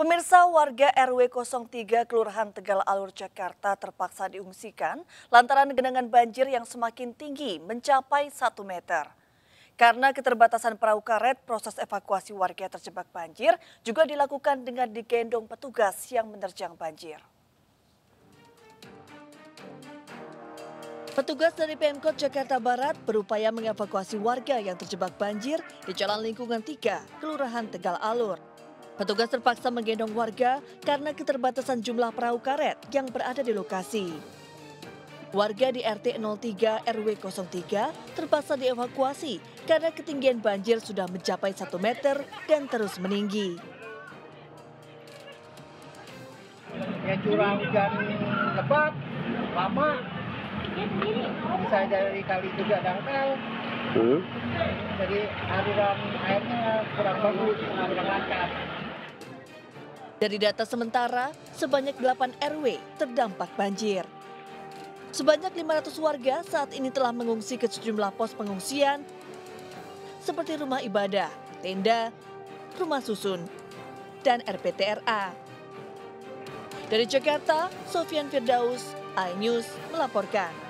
Pemirsa warga RW 03 Kelurahan Tegal Alur Jakarta terpaksa diungsikan lantaran genangan banjir yang semakin tinggi mencapai 1 meter. Karena keterbatasan perahu karet, proses evakuasi warga terjebak banjir juga dilakukan dengan digendong petugas yang menerjang banjir. Petugas dari Pemkot Jakarta Barat berupaya mengevakuasi warga yang terjebak banjir di Jalan Lingkungan 3, Kelurahan Tegal Alur. Petugas terpaksa menggendong warga karena keterbatasan jumlah perahu karet yang berada di lokasi. Warga di RT 03 RW 03 terpaksa dievakuasi karena ketinggian banjir sudah mencapai 1 meter dan terus meninggi. Ya curah hujan lebat, lama, bisa dari kali juga dangkal. Hmm. Jadi aliran airnya kurang bagus, kurang lancar. Dari data sementara, sebanyak 8 RW terdampak banjir. Sebanyak 500 warga saat ini telah mengungsi ke sejumlah pos pengungsian seperti rumah ibadah, tenda, rumah susun, dan RPTRA. Dari Jakarta, Sofian Firdaus, iNews melaporkan.